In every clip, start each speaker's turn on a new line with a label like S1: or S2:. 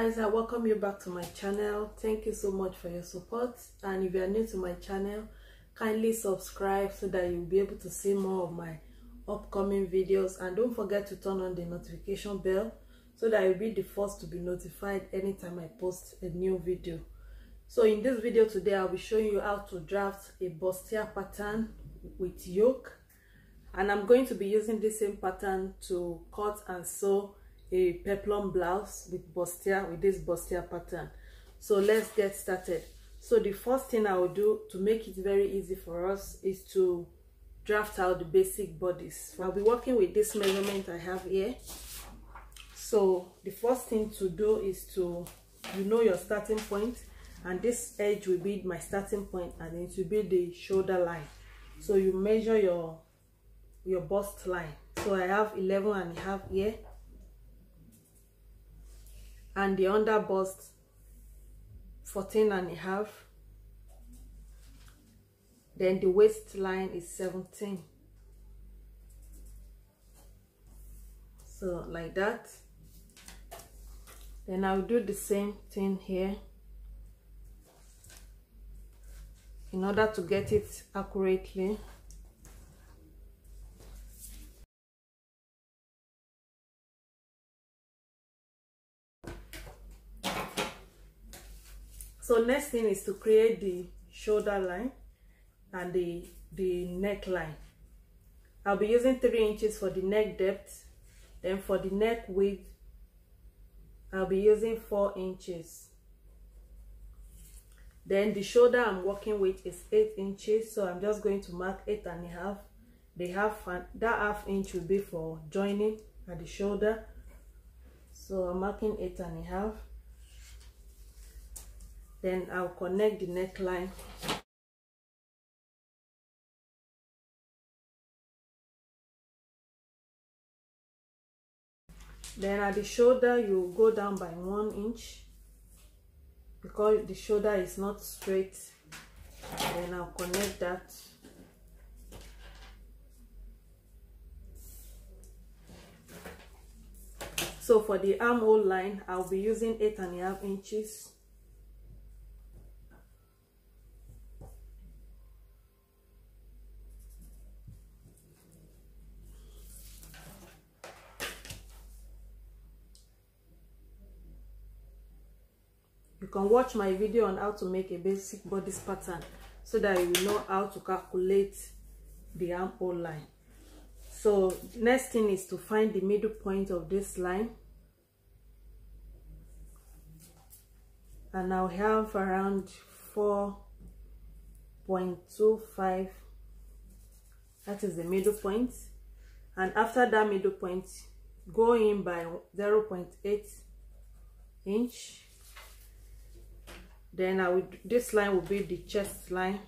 S1: guys i welcome you back to my channel. Thank you so much for your support. And if you are new to my channel kindly subscribe so that you'll be able to see more of my upcoming videos. And don't forget to turn on the notification bell so that you'll be the first to be notified anytime i post a new video. So in this video today i'll be showing you how to draft a bustier pattern with yoke. And i'm going to be using the same pattern to cut and sew a peplum blouse with bustier with this bustier pattern. So let's get started. So the first thing i will do to make it very easy for us is to draft out the basic bodice. I'll be working with this measurement i have here. So the first thing to do is to you know your starting point and this edge will be my starting point and it will be the shoulder line. So you measure your your bust line. So i have 11 and a half here and the under bust 14 and a half. Then the waistline is 17 so like that. Then I'll do the same thing here. In order to get it accurately next thing is to create the shoulder line and the the neckline i'll be using three inches for the neck depth then for the neck width i'll be using four inches. Then the shoulder i'm working with is eight inches so i'm just going to mark eight and a half. The half that half inch will be for joining at the shoulder. So i'm marking eight and a half then I'll connect the neckline. Then at the shoulder you go down by one inch because the shoulder is not straight. Then I'll connect that. So for the armhole line I'll be using eight and a half inches can watch my video on how to make a basic bodice pattern so that you know how to calculate the armhole line. So next thing is to find the middle point of this line. And I'll have around 4.25 that is the middle point. And after that middle point go in by 0.8 inch then I would this line will be the chest line.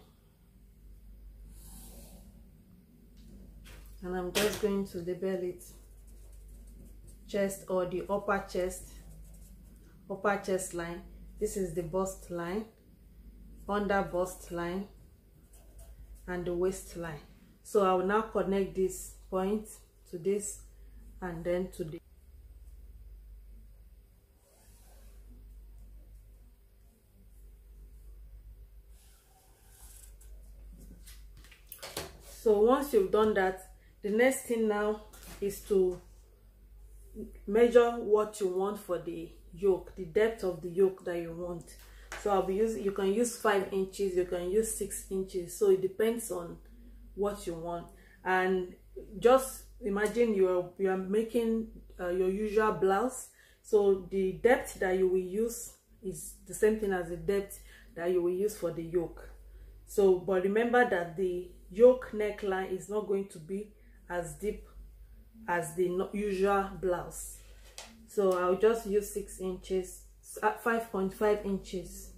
S1: And I'm just going to label it. Chest or the upper chest. Upper chest line. This is the bust line. Under bust line. And the waistline so I will now connect this point to this and then to the so once you've done that the next thing now is to measure what you want for the yoke the depth of the yoke that you want. So i'll be using you can use five inches you can use six inches. So it depends on what you want. And just imagine you're you're making uh, your usual blouse. So the depth that you will use is the same thing as the depth that you will use for the yoke so but remember that the yoke neckline is not going to be as deep as the usual blouse. So i'll just use six inches uh, 5.5 inches.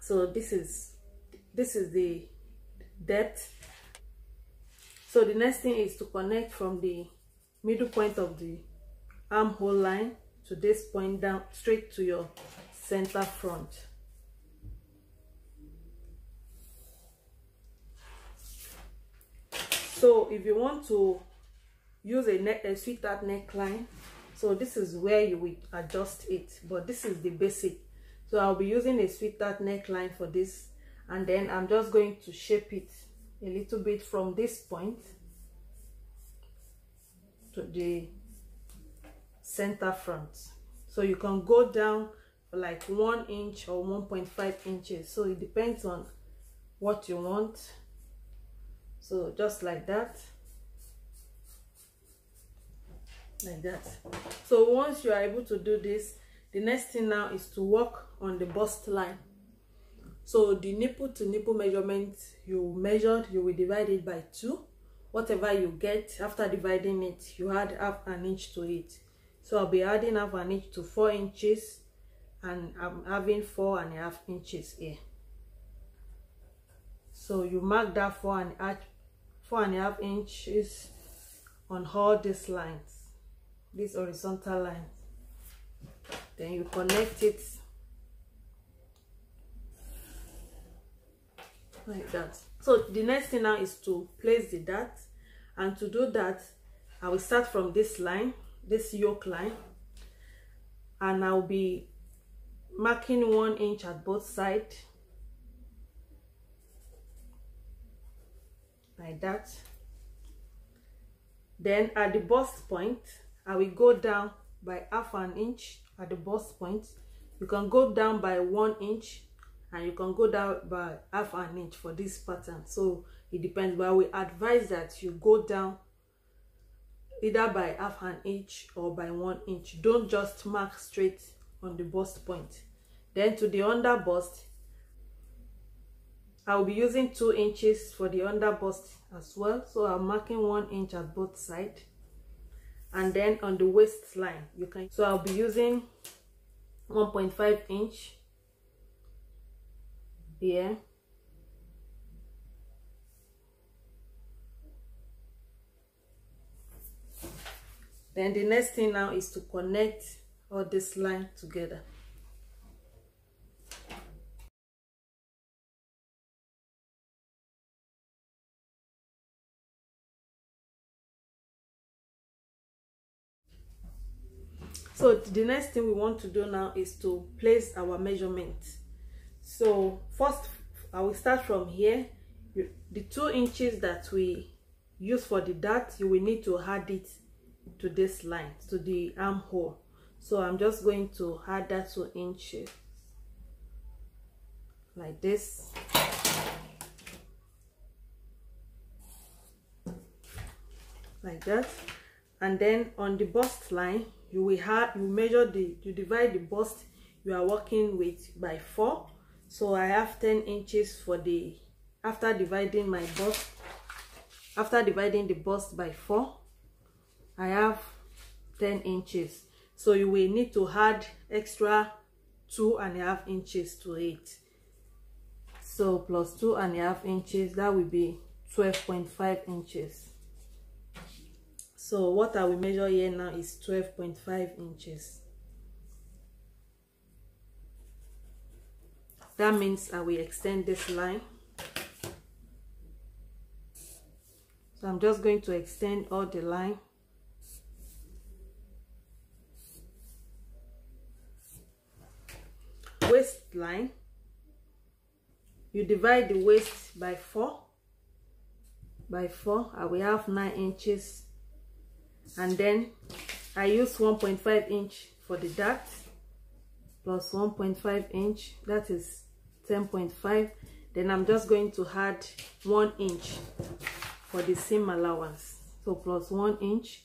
S1: So this is this is the depth. So the next thing is to connect from the middle point of the armhole line to this point down straight to your center front. So if you want to use a, neck, a sweetheart neckline so this is where you will adjust it but this is the basic. So i'll be using a sweetheart neckline for this and then i'm just going to shape it a little bit from this point to the center front. So you can go down like one inch or 1.5 inches. So it depends on what you want. So just like that. Like that. So once you are able to do this the next thing now is to work on the bust line. So the nipple to nipple measurement you measured you will divide it by two. Whatever you get after dividing it you add half an inch to it. So i'll be adding half an inch to four inches and i'm having four and a half inches here. So you mark that four and a half four and a half inches on all these lines these horizontal lines. Then you connect it like that. So the next thing now is to place the dart and to do that i will start from this line this yoke line and i'll be marking one inch at both sides like that then at the bust point I will go down by half an inch at the bust point. You can go down by one inch and you can go down by half an inch for this pattern. So it depends, but we advise that you go down either by half an inch or by one inch. Don't just mark straight on the bust point. Then to the under bust, I'll be using two inches for the under bust as well. So I'm marking one inch at both sides and then on the waistline you can so i'll be using 1.5 inch here then the next thing now is to connect all this line together. So the next thing we want to do now is to place our measurement. So first i will start from here. The two inches that we use for the dart you will need to add it to this line to the armhole so i'm just going to add that two inches like this. Like that. And then on the bust line you will have you measure the you divide the bust you are working with by four. So i have 10 inches for the after dividing my bust after dividing the bust by four i have 10 inches so you will need to add extra two and a half inches to it. So plus two and a half inches that will be 12.5 inches. So what I will measure here now is 12.5 inches. That means I will extend this line. So I'm just going to extend all the line waistline you divide the waist by 4 by 4 I will have 9 inches. And then I use 1.5 inch for the dart plus 1.5 inch that is 10.5 then I'm just going to add 1 inch for the seam allowance. So plus 1 inch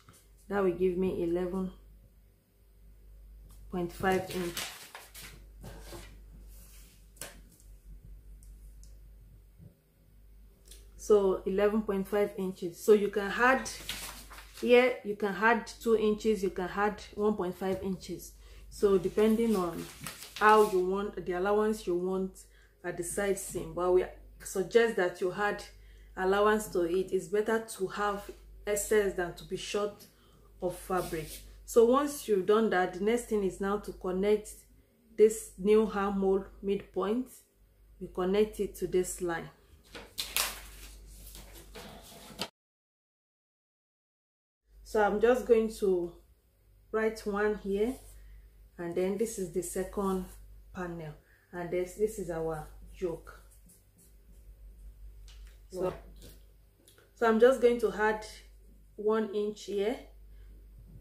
S1: that will give me 11.5 inch so 11.5 inches. So you can add here you can add two inches you can add 1.5 inches. So depending on how you want the allowance you want at the side seam. But we suggest that you add allowance to it. It's better to have excess than to be short of fabric. So once you've done that the next thing is now to connect this new armhole midpoint. We connect it to this line so i'm just going to write one here and then this is the second panel and this this is our yoke so so i'm just going to add one inch here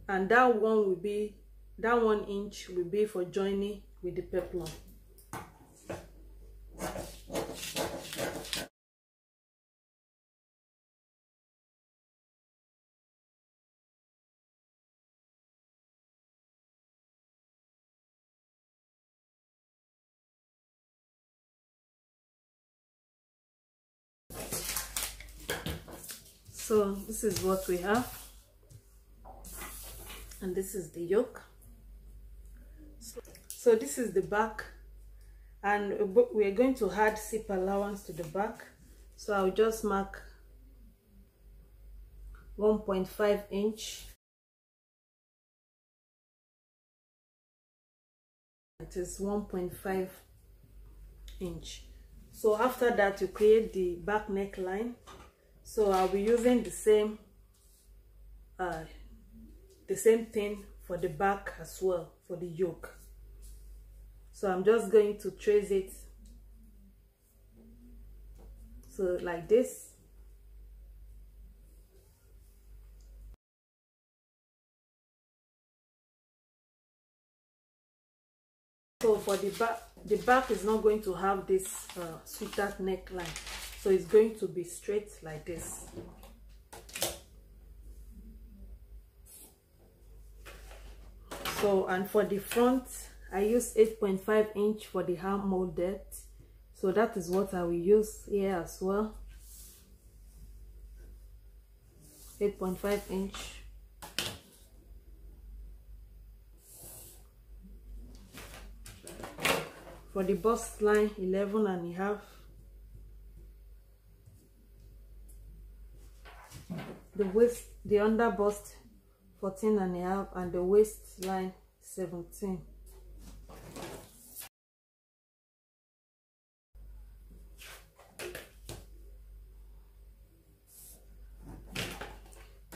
S1: and that one will be that one inch will be for joining with the peplum so this is what we have. And this is the yoke. So, so this is the back. And uh, we're going to add zip allowance to the back. So i'll just mark 1.5 inch. It is 1.5 inch. So after that you create the back neckline so I'll be using the same uh, the same thing for the back as well for the yoke. So I'm just going to trace it. So like this. So for the back the back is not going to have this uh, sweetheart neckline so it's going to be straight like this. So and for the front i use 8.5 inch for the armhole depth. So that is what i will use here as well. 8.5 inch. For the bust line 11 and a half the waist the under bust 14 and a half and the waistline 17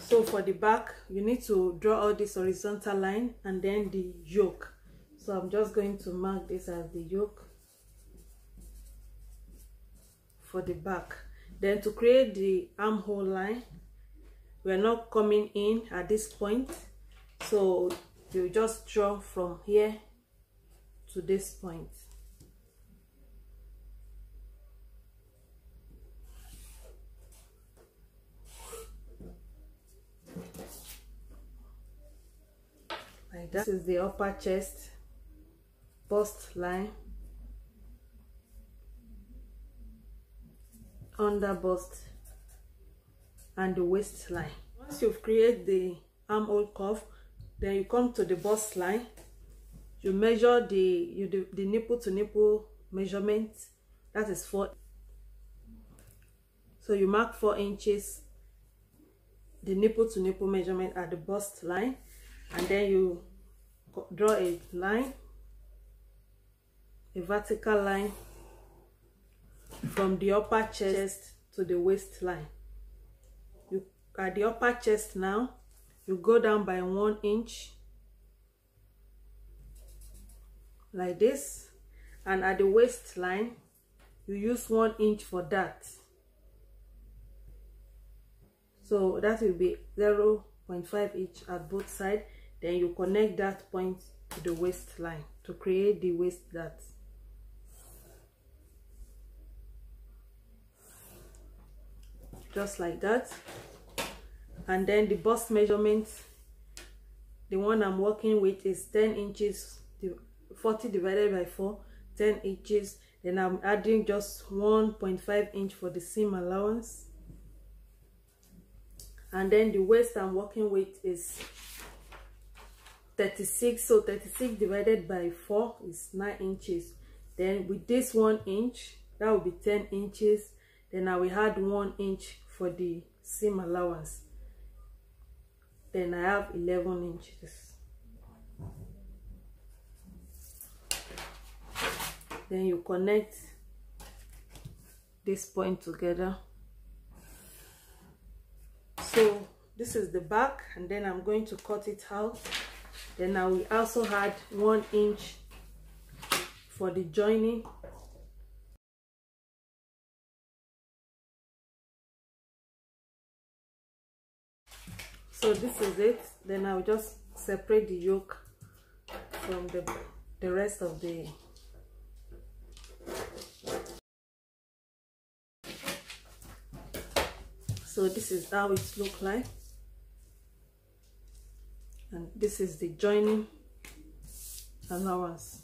S1: so for the back you need to draw out this horizontal line and then the yoke. So i'm just going to mark this as the yoke for the back. Then to create the armhole line we're not coming in at this point so you just draw from here to this point. Like that. This is the upper chest bust line. Under bust and the waistline. Once you've created the armhole cuff, then you come to the bust line. You measure the you the nipple to nipple measurement. That is four. So you mark four inches the nipple to nipple measurement at the bust line and then you draw a line a vertical line from the upper chest to the waistline at the upper chest now. You go down by one inch. Like this. And at the waistline you use one inch for that. So dart will be 0 0.5 each at both sides then you connect that point to the waistline to create the waist that. Just like that and then the bust measurement the one i'm working with is 10 inches 40 divided by 4 10 inches. Then i'm adding just 1.5 inch for the seam allowance. And then the waist i'm working with is 36 so 36 divided by 4 is 9 inches. Then with this one inch that will be 10 inches. Then i will add one inch for the seam allowance then I have 11 inches. Then you connect this point together. So this is the back and then i'm going to cut it out. Then i will also add one inch for the joining so this is it. Then i'll just separate the yoke from the the rest of the so this is how it look like. And this is the joining allowance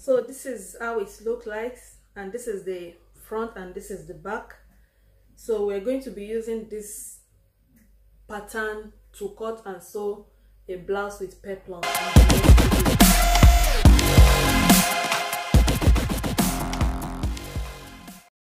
S1: so this is how it look like and this is the front and this is the back. So we're going to be using this pattern to cut and sew a blouse with peplum